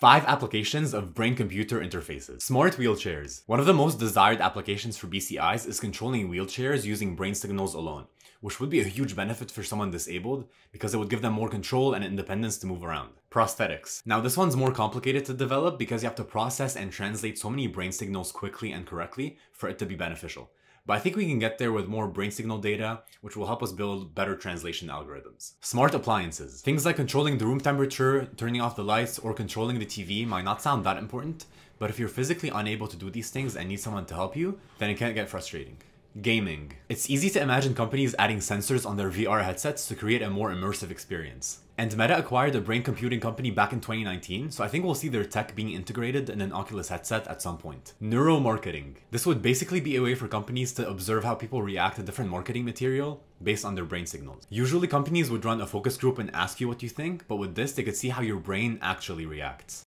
5 applications of brain-computer interfaces. Smart wheelchairs. One of the most desired applications for BCIs is controlling wheelchairs using brain signals alone, which would be a huge benefit for someone disabled because it would give them more control and independence to move around. Prosthetics. Now this one's more complicated to develop because you have to process and translate so many brain signals quickly and correctly for it to be beneficial. But I think we can get there with more brain signal data, which will help us build better translation algorithms. Smart appliances. Things like controlling the room temperature, turning off the lights, or controlling the TV might not sound that important, but if you're physically unable to do these things and need someone to help you, then it can get frustrating. Gaming. It's easy to imagine companies adding sensors on their VR headsets to create a more immersive experience. And Meta acquired a brain computing company back in 2019, so I think we'll see their tech being integrated in an Oculus headset at some point. Neuromarketing. This would basically be a way for companies to observe how people react to different marketing material based on their brain signals. Usually companies would run a focus group and ask you what you think, but with this they could see how your brain actually reacts.